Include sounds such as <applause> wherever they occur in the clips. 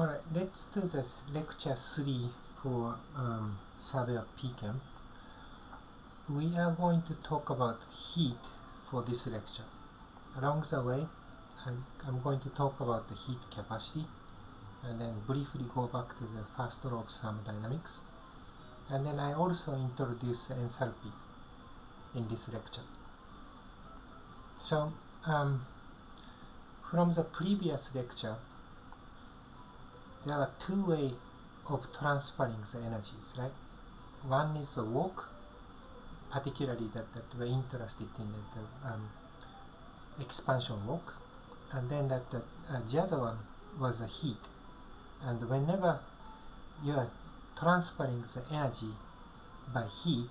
Alright, let's do this lecture 3 for um, survey of PChem. We are going to talk about heat for this lecture. Along the way, I'm, I'm going to talk about the heat capacity and then briefly go back to the first law of thermodynamics. And then I also introduce enthalpy in this lecture. So, um, from the previous lecture, there are two ways of transferring the energies, right? One is the work, particularly that, that we're interested in the, the um, expansion work, and then that the, uh, the other one was the heat. And whenever you are transferring the energy by heat,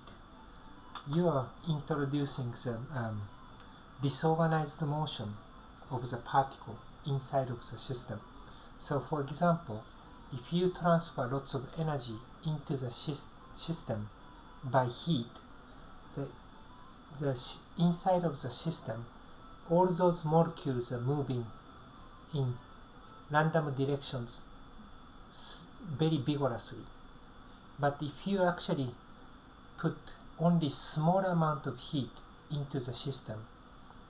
you are introducing the um, disorganized motion of the particle inside of the system. So for example, if you transfer lots of energy into the system by heat, the, the inside of the system, all those molecules are moving in random directions very vigorously. But if you actually put only small amount of heat into the system,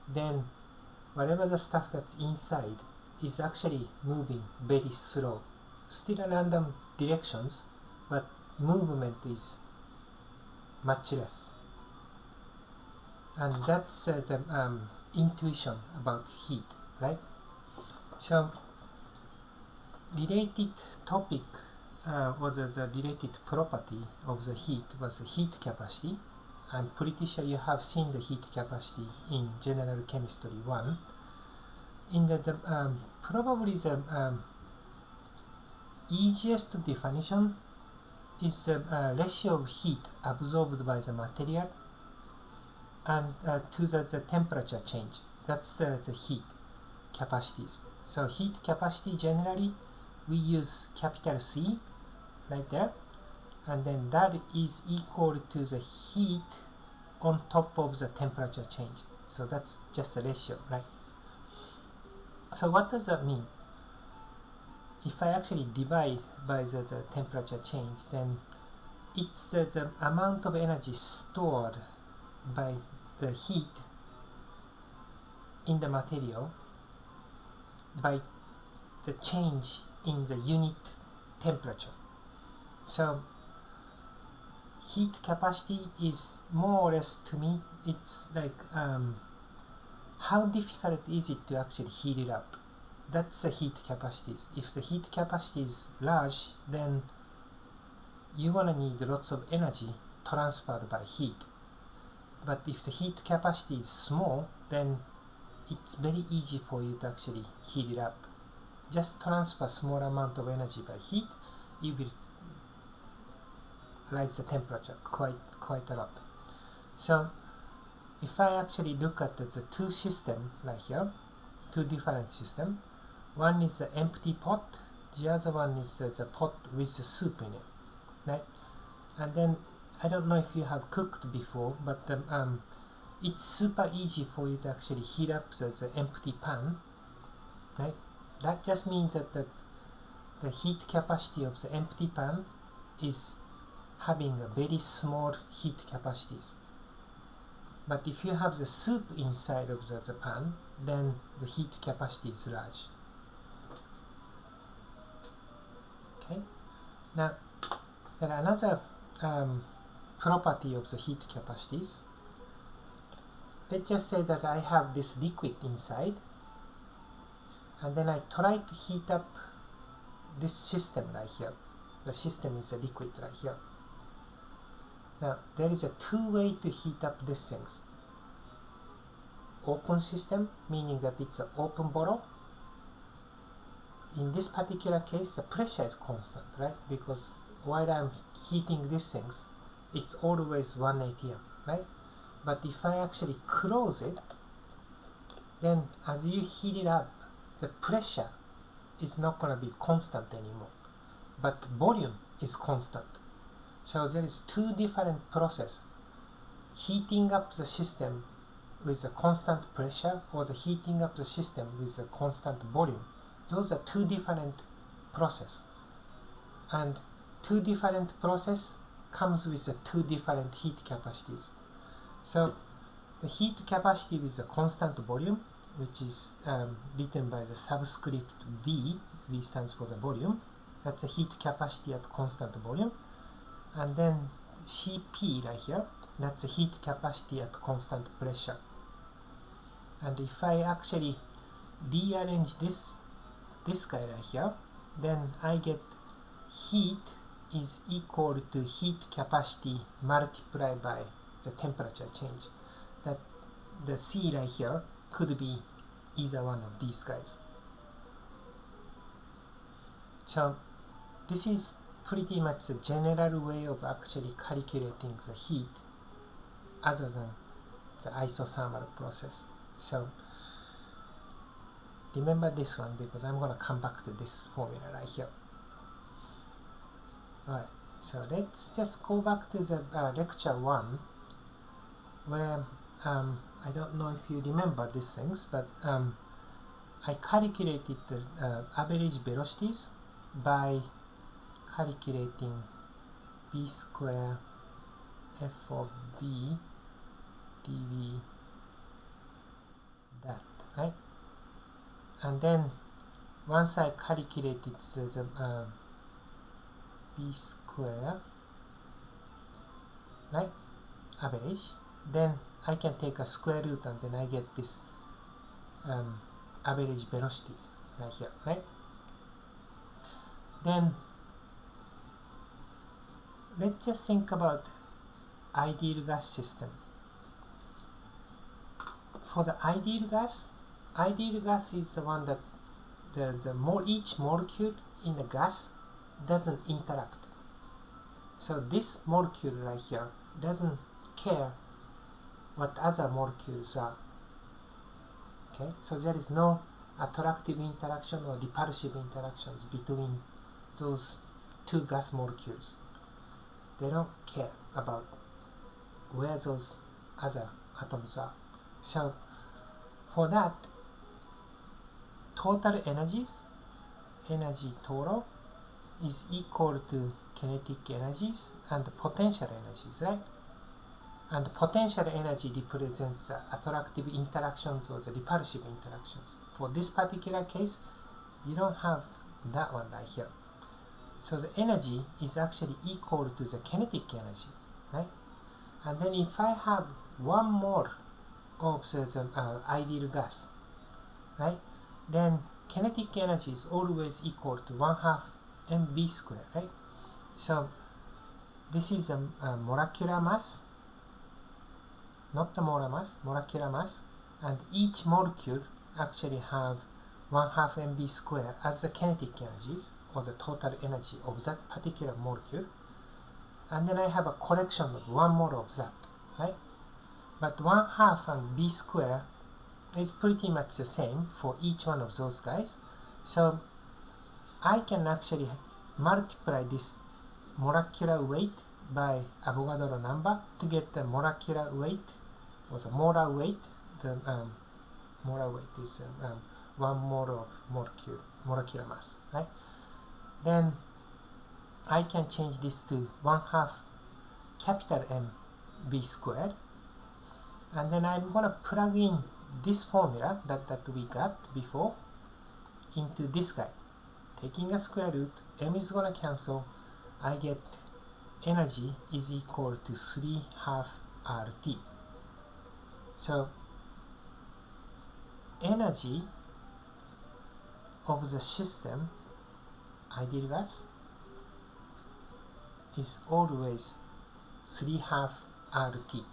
then whatever the stuff that's inside is actually moving very slow. Still random directions, but movement is much less. And that's uh, the um, intuition about heat, right? So, related topic uh, was uh, the related property of the heat was the heat capacity. I'm pretty sure you have seen the heat capacity in General Chemistry 1 in the, the um, probably the um, easiest definition is the uh, ratio of heat absorbed by the material and uh, to the, the temperature change. That's uh, the heat capacities. So heat capacity generally we use capital C right there and then that is equal to the heat on top of the temperature change. So that's just a ratio, right? So what does that mean? If I actually divide by the, the temperature change, then it's the, the amount of energy stored by the heat in the material by the change in the unit temperature. So heat capacity is more or less to me it's like um, how difficult is it to actually heat it up? That's the heat capacities. If the heat capacity is large, then you're gonna need lots of energy transferred by heat. But if the heat capacity is small, then it's very easy for you to actually heat it up. Just transfer small amount of energy by heat, you will rise the temperature quite quite a lot. So if I actually look at the, the two system right here, two different system, one is the empty pot, the other one is uh, the pot with the soup in it, right? And then I don't know if you have cooked before, but um, um, it's super easy for you to actually heat up the, the empty pan, right? That just means that the, the heat capacity of the empty pan is having a very small heat capacities. But if you have the soup inside of the, the pan, then the heat capacity is large. Okay. Now, there are another um, property of the heat capacities. Let's just say that I have this liquid inside, and then I try to heat up this system right here. The system is a liquid right here. Now, there is a two way to heat up these things. Open system, meaning that it's an open bottle. In this particular case, the pressure is constant, right? Because while I'm heating these things, it's always 1 atm, right? But if I actually close it, then as you heat it up, the pressure is not going to be constant anymore. But volume is constant. So there is two different process. Heating up the system with a constant pressure or the heating up the system with a constant volume. Those are two different process and two different process comes with the two different heat capacities so the heat capacity with the constant volume which is um, written by the subscript V V stands for the volume that's the heat capacity at constant volume and then Cp right here that's the heat capacity at constant pressure. And if I actually rearrange this this guy right here then I get heat is equal to heat capacity multiplied by the temperature change. That the C right here could be either one of these guys. So this is pretty much the general way of actually calculating the heat other than the isothermal process. So remember this one because I'm going to come back to this formula right here. Alright so let's just go back to the uh, lecture 1 where um, I don't know if you remember these things but um, I calculated the uh, average velocities by calculating b square f of b dv that right? And then once I calculated the, the uh, b square right average then I can take a square root and then I get this um, average velocities right here right? Then let's just think about ideal gas system. For the ideal gas ideal gas is the one that the, the more each molecule in the gas doesn't interact. So this molecule right here doesn't care what other molecules are. Okay? So there is no attractive interaction or repulsive interactions between those two gas molecules they don't care about where those other atoms are. So for that total energies energy total is equal to kinetic energies and potential energies right? And potential energy represents the attractive interactions or the repulsive interactions. For this particular case you don't have that one right here so the energy is actually equal to the kinetic energy right? And then if I have one more of the uh, ideal gas right then kinetic energy is always equal to 1 half mv square right? So this is a, a molecular mass not the molar mass molecular mass and each molecule actually have 1 half mv square as the kinetic energies or the total energy of that particular molecule. And then I have a collection of one mole of that right? But 1 half and b square is pretty much the same for each one of those guys. So I can actually multiply this molecular weight by Avogadro number to get the molecular weight or the molar weight the um, molar weight is um, one mole of molecule molecular mass right then I can change this to 1 half capital M b squared. And then I'm gonna plug in this formula that, that we got before into this guy. Taking a square root m is gonna cancel. I get energy is equal to 3 half RT so energy of the system ideal gas is always 3 half RT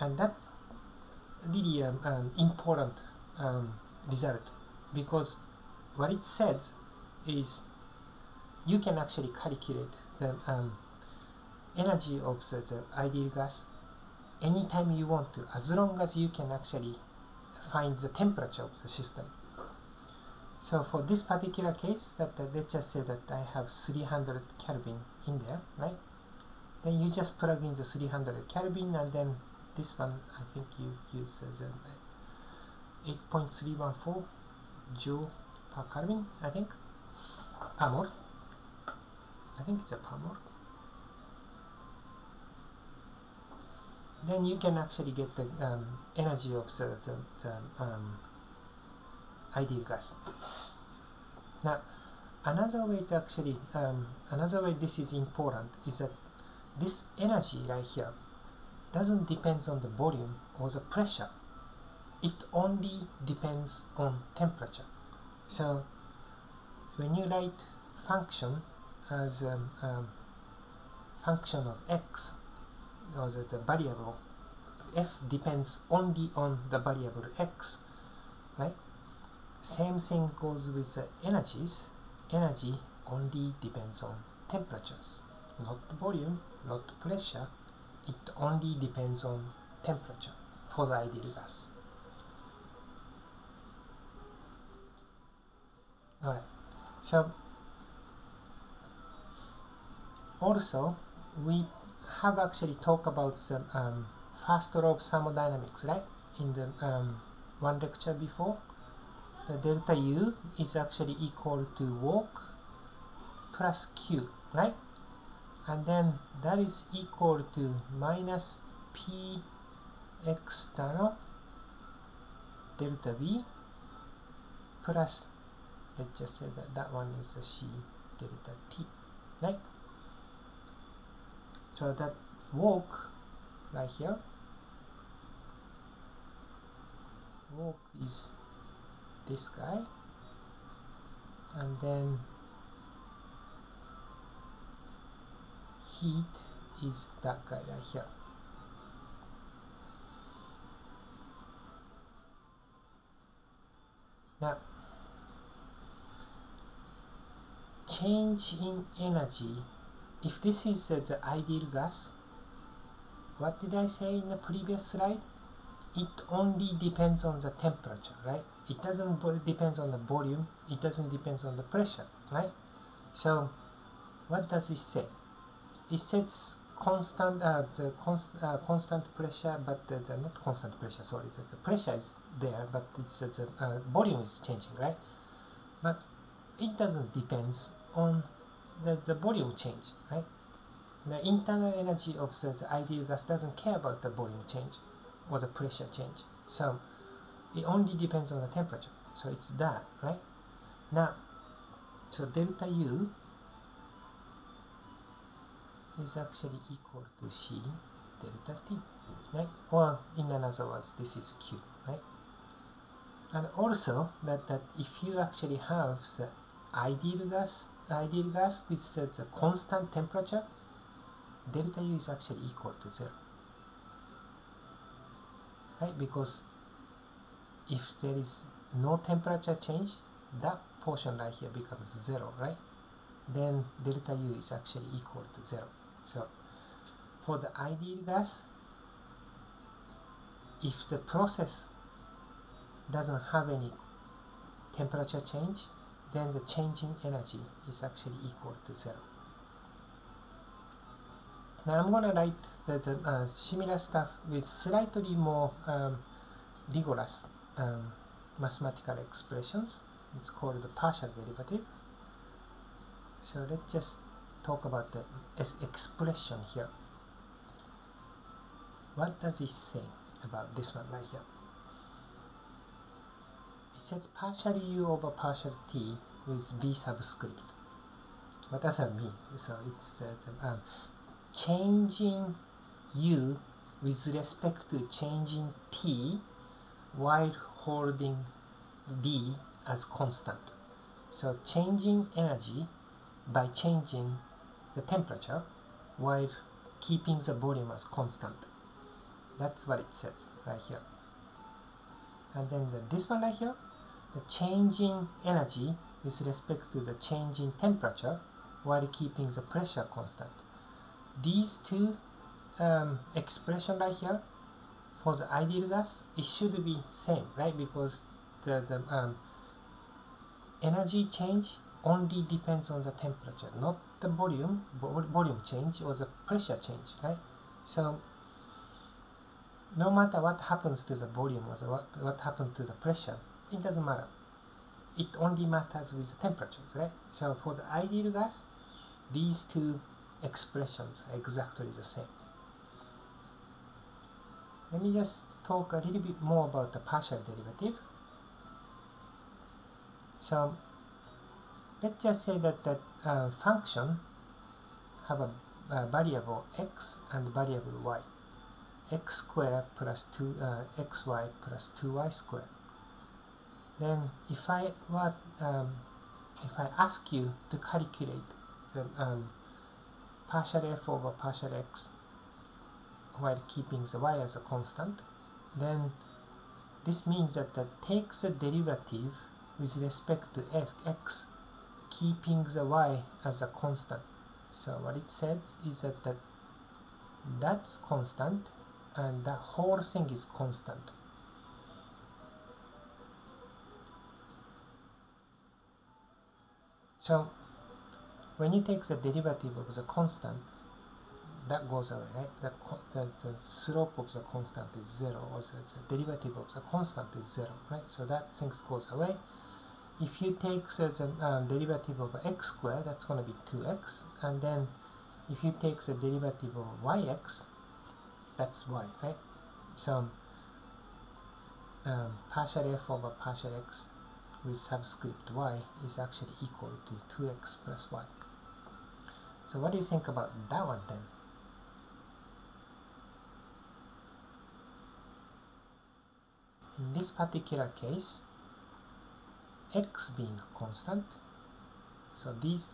and that's really an um, um, important um, result because what it says is you can actually calculate the um, energy of the, the ideal gas anytime you want to as long as you can actually find the temperature of the system so for this particular case that uh, let's just say that I have 300 Kelvin in there right then you just plug in the 300 Kelvin and then this one I think you use as a 8.314 joule per Kelvin, I think, per mole. I think it's a per mole. Then you can actually get the um, energy of the, the, the um, ideal gas. Now, another way to actually, um, another way this is important is that this energy right here doesn't depend on the volume or the pressure. It only depends on temperature. So when you write function as a um, um, function of x, or the, the variable f depends only on the variable x, right? Same thing goes with the energies. Energy only depends on temperatures, not volume, not pressure. It only depends on temperature for the ideal gas. Alright, so also we have actually talked about the um, first law of thermodynamics, right? In the um, one lecture before, the delta U is actually equal to work plus Q, right? And then that is equal to minus P external delta V plus, let's just say that that one is a C delta T, right? So that work right here, work is this guy, and then heat is that guy right here. Now, change in energy, if this is uh, the ideal gas, what did I say in the previous slide? It only depends on the temperature, right? It doesn't depend on the volume, it doesn't depend on the pressure, right? So, what does it say? It says constant, uh, the const, uh, constant pressure, but the, not constant pressure, sorry, the, the pressure is there, but it's uh, the uh, volume is changing, right? But it doesn't depend on the, the volume change, right? The internal energy of the, the ideal gas doesn't care about the volume change or the pressure change. So it only depends on the temperature. So it's that, right? Now, so delta U is actually equal to C delta T, right? Or in another words, this is Q, right? And also that, that if you actually have the ideal gas, ideal gas with the, the constant temperature, delta U is actually equal to zero, right? Because if there is no temperature change, that portion right here becomes zero, right? Then delta U is actually equal to zero. So for the ideal gas, if the process doesn't have any temperature change, then the changing energy is actually equal to zero. Now I'm going to write the, the uh, similar stuff with slightly more um, rigorous um, mathematical expressions. It's called the partial derivative. So let's just talk about the expression here. What does it say about this one right here? It says partial u over partial t with v subscript. What does that mean? So it's uh, um, changing u with respect to changing t while holding d as constant. So changing energy by changing the temperature while keeping the volume as constant. That's what it says right here. And then the, this one right here, the changing energy with respect to the changing temperature while keeping the pressure constant. These two um, expression right here for the ideal gas, it should be same, right? Because the, the um, energy change only depends on the temperature, not the volume, volume change or the pressure change, right? So no matter what happens to the volume or the, what, what happens to the pressure, it doesn't matter. it only matters with the temperatures, right? So for the ideal gas, these two expressions are exactly the same. Let me just talk a little bit more about the partial derivative. So let's just say that that uh, function have a, a, variable x and variable y. x squared plus 2 uh, xy plus 2y squared. Then if I what um, if I ask you to calculate the um, partial f over partial x while keeping the y as a constant, then this means that that takes a derivative with respect to x, keeping the y as a constant. So what it says is that, that that's constant and the whole thing is constant. So when you take the derivative of the constant, that goes away, right? The, the, the slope of the constant is zero, or the, the derivative of the constant is zero, right? So that thing goes away. If you take the, um, derivative of x squared, that's going to be 2x, and then if you take the derivative of yx, that's y, right? So um, partial f over partial x with subscript y is actually equal to 2x plus y. So what do you think about that one then? In this particular case, x being constant, so these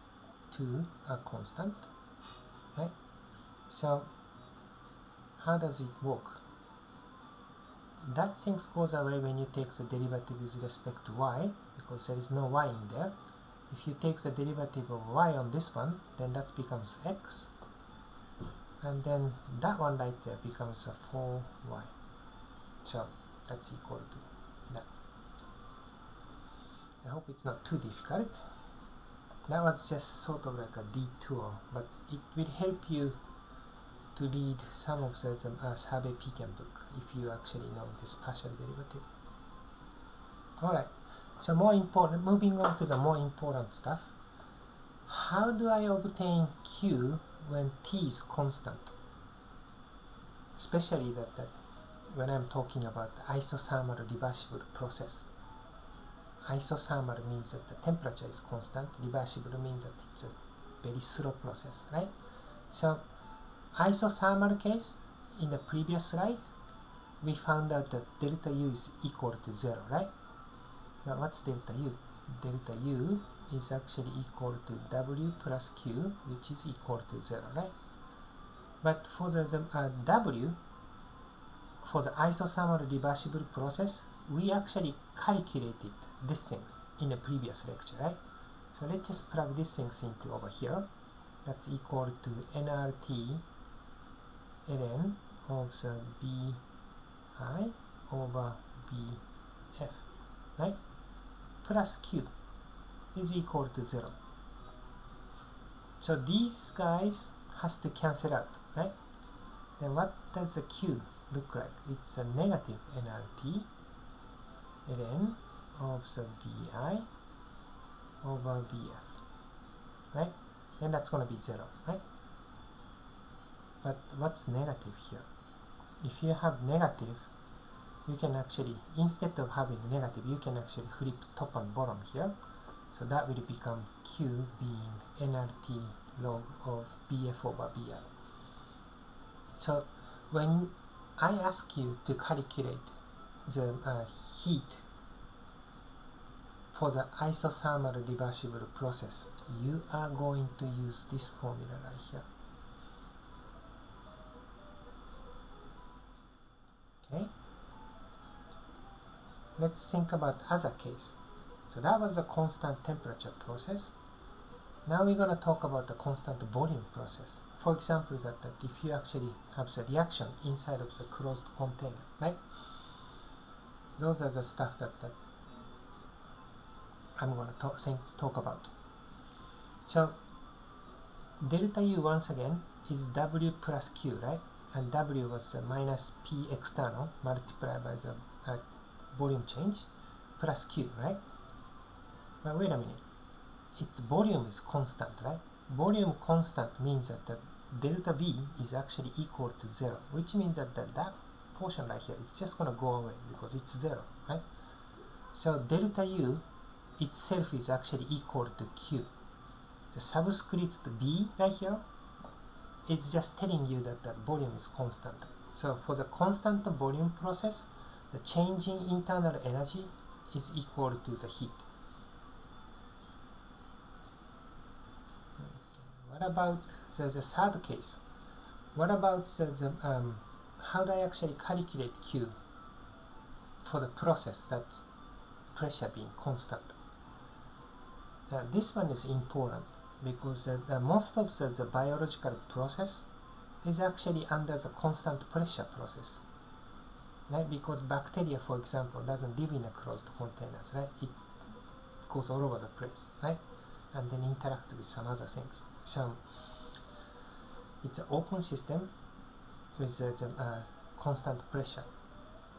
two are constant, right? So how does it work? That thing goes away when you take the derivative with respect to y, because there is no y in there. If you take the derivative of y on this one, then that becomes x, and then that one right there becomes a 4y. So that's equal to that. I hope it's not too difficult. That was just sort of like a detour, but it will help you to read some of the uh, survey PChem book if you actually know this partial derivative. Alright, so more important, moving on to the more important stuff. How do I obtain Q when T is constant? Especially that, that when I'm talking about isothermal reversible process. Isothermal means that the temperature is constant, reversible means that it's a very slow process, right? So isothermal case, in the previous slide, we found out that delta U is equal to zero, right? Now what's delta U? Delta U is actually equal to W plus Q, which is equal to zero, right? But for the, the uh, W, for the isothermal reversible process, we actually calculated these things in the previous lecture, right? So let's just plug these things into over here. That's equal to nRT ln of the bi over bf, right? Plus q is equal to 0. So these guys has to cancel out, right? Then what does the q look like? It's a negative nRT ln of the bi over bf, right? Then that's going to be 0, right? But what's negative here? If you have negative, you can actually, instead of having negative, you can actually flip top and bottom here. So that will become Q being nRT log of BF over BI. So when I ask you to calculate the uh, heat for the isothermal reversible process, you are going to use this formula right here. Okay. Let's think about other case. So that was a constant temperature process. Now we're going to talk about the constant volume process. For example, that, that if you actually have the reaction inside of the closed container, right? Those are the stuff that, that I'm going to talk, think, talk about. So delta U once again is W plus Q, right? And W was minus P external multiplied by the uh, volume change plus Q, right? But wait a minute. Its volume is constant, right? Volume constant means that the delta V is actually equal to zero, which means that the, that portion right here is just going to go away because it's zero, right? So delta U itself is actually equal to Q. The subscript B right here is just telling you that the volume is constant. So for the constant volume process, the change in internal energy is equal to the heat. What about the, the third case? What about the, the um, how do I actually calculate Q for the process that's pressure being constant? Now, this one is important because uh, the, most of the, the biological process is actually under the constant pressure process. Right? Because bacteria, for example, doesn't live in a closed containers, right? It goes all over the place, right? And then interact with some other things. So it's an open system with uh, uh, constant pressure.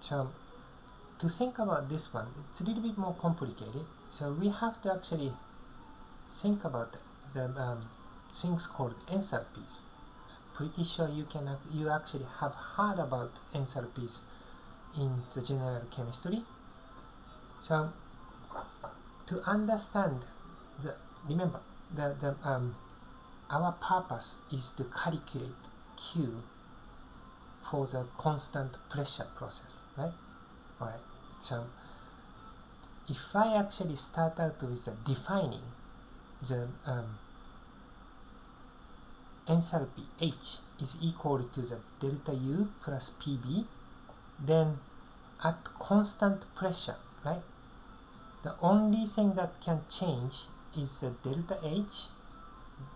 So to think about this one, it's a little bit more complicated. So we have to actually think about the um, things called enthalpies. Pretty sure you can you actually have heard about enthalpies in the general chemistry. So to understand the remember the, the um, our purpose is to calculate Q for the constant pressure process, right? Alright. So if I actually start out with the defining the um, enthalpy H is equal to the delta U plus PV, then at constant pressure, right? The only thing that can change is the delta H,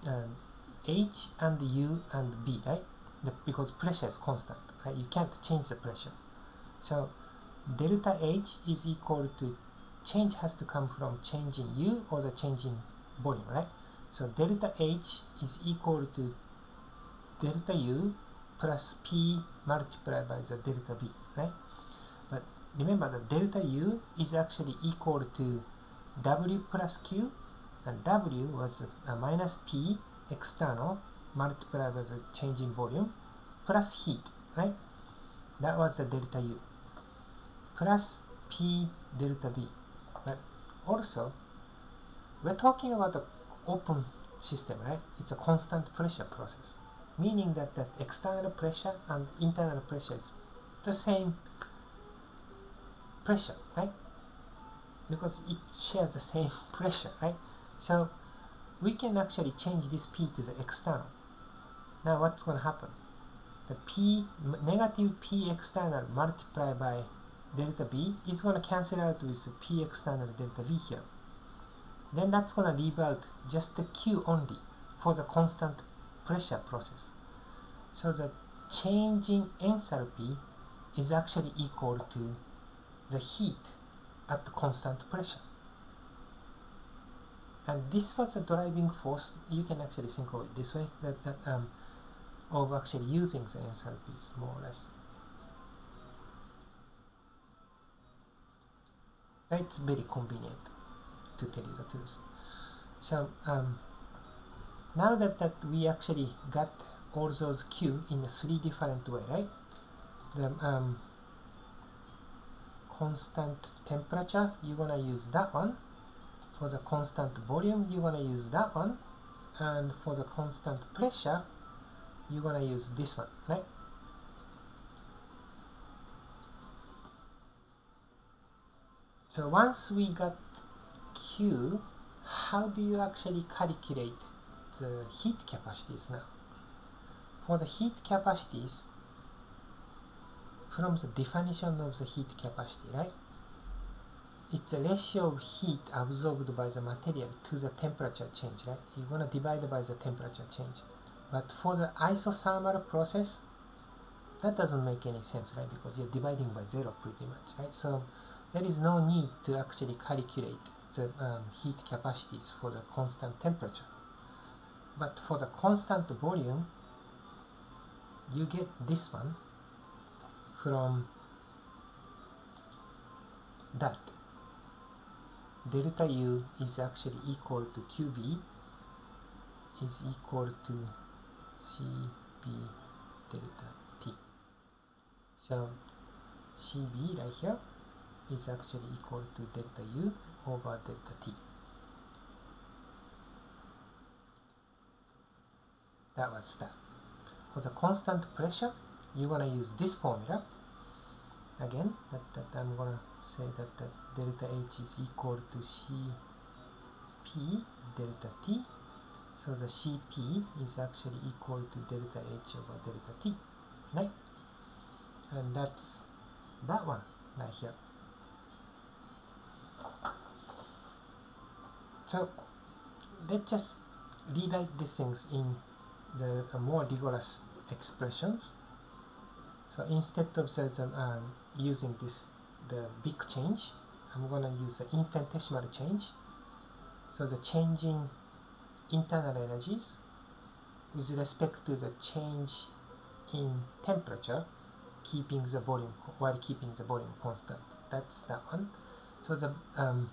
um, H and U and B, right? The, because pressure is constant, right? You can't change the pressure. So delta H is equal to change has to come from changing U or the changing volume, right? So delta H is equal to delta U plus P multiplied by the delta V, But remember the delta U is actually equal to W plus Q and W was a minus P external multiplied by the change in volume plus heat, right? That was the delta U plus P delta V. But also, we're talking about the open system, right? It's a constant pressure process, meaning that the external pressure and internal pressure is the same pressure, right? Because it shares the same <laughs> pressure, right? So we can actually change this P to the external. Now what's going to happen? The P, negative P external multiplied by delta B is going to cancel out with P external delta V here then that's going to leave out just the Q only for the constant pressure process. So the change in enthalpy is actually equal to the heat at constant pressure. And this was the driving force, you can actually think of it this way, that, that um, of actually using the enthalpies more or less. It's very convenient to tell you the truth. So um, now that, that we actually got all those Q in three different way, right? The um, constant temperature, you're gonna use that one. For the constant volume, you're gonna use that one. And for the constant pressure, you're gonna use this one, right? So once we got Q, how do you actually calculate the heat capacities now? For the heat capacities, from the definition of the heat capacity, right? It's a ratio of heat absorbed by the material to the temperature change, right? You're going to divide by the temperature change. But for the isothermal process, that doesn't make any sense, right? Because you're dividing by zero pretty much, right? So there is no need to actually calculate the um, heat capacities for the constant temperature. But for the constant volume, you get this one from that. delta u is actually equal to qv is equal to cv delta t. So cv right here is actually equal to delta u over delta t. That was that. For the constant pressure, you're gonna use this formula. Again, that, that I'm gonna say that, that delta H is equal to Cp delta T. So the Cp is actually equal to delta H over delta T, right? And that's that one right here. So let's just rewrite these things in the, the more rigorous expressions. So instead of um, using this the big change, I'm gonna use the infinitesimal change. So the changing internal energies with respect to the change in temperature, keeping the volume while keeping the volume constant. That's that one. So the um,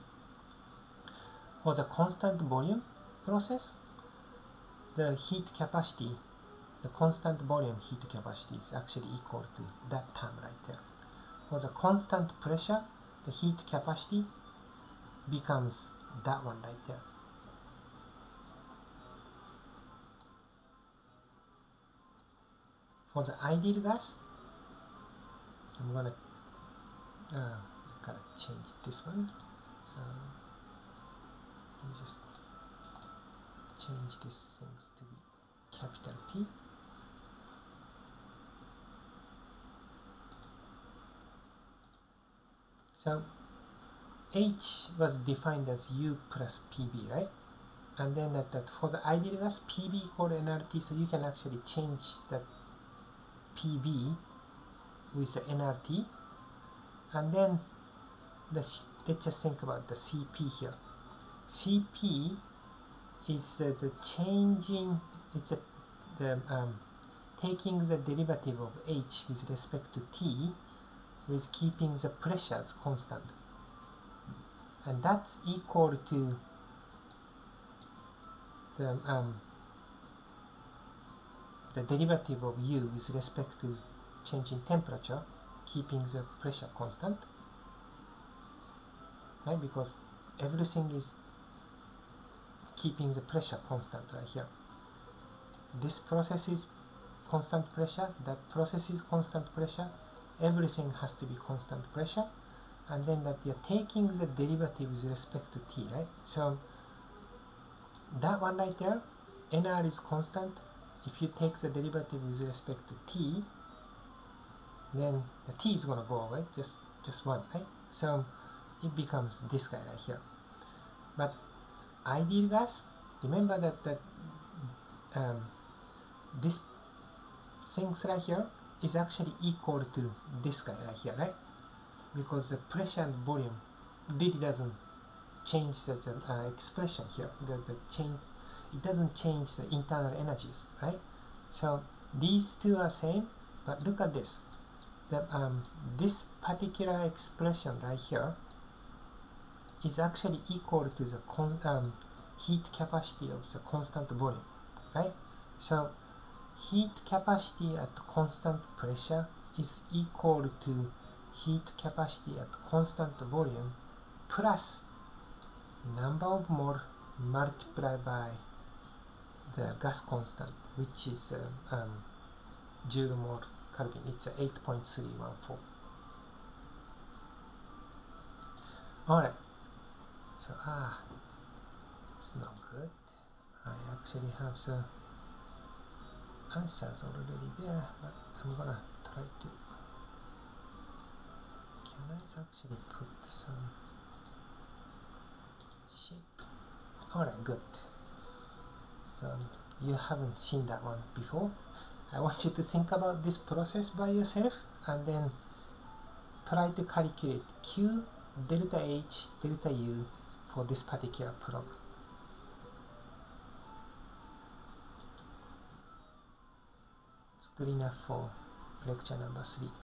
for the constant volume process, the heat capacity, the constant volume heat capacity is actually equal to that term right there. For the constant pressure, the heat capacity becomes that one right there. For the ideal gas, I'm gonna uh, gotta change this one. So let me just change these things to be capital T. So H was defined as U plus PV, right? And then that, for the ideal gas, PV equal nRT, so you can actually change that PV with the nRT. And then the, let's just think about the CP here. CP is uh, the changing, it's a, the um, taking the derivative of H with respect to T with keeping the pressures constant. And that's equal to the, um, the derivative of U with respect to changing temperature, keeping the pressure constant. Right? Because everything is keeping the pressure constant right here. This process is constant pressure, that process is constant pressure, everything has to be constant pressure and then that you're taking the derivative with respect to t, right? So that one right there, nr is constant. If you take the derivative with respect to t, then the t is gonna go away, just just one, right? So it becomes this guy right here. But ideal gas, remember that that um, this things right here is actually equal to this guy right here, right? Because the pressure and volume really doesn't change the, uh, expression here. The, the change it doesn't change the internal energies, right? So these two are same, but look at this. The, um, this particular expression right here is actually equal to the um, heat capacity of the constant volume, right? So heat capacity at constant pressure is equal to heat capacity at constant volume plus number of mole multiplied by the gas constant which is uh, um, joule mole Kelvin it's 8.314 alright so ah it's not good. I actually have the answers already there, but I'm gonna try to. Can I actually put some shape? Alright, good. So you haven't seen that one before. I want you to think about this process by yourself and then try to calculate Q delta H delta U for this particular problem. Good enough for lecture number 3.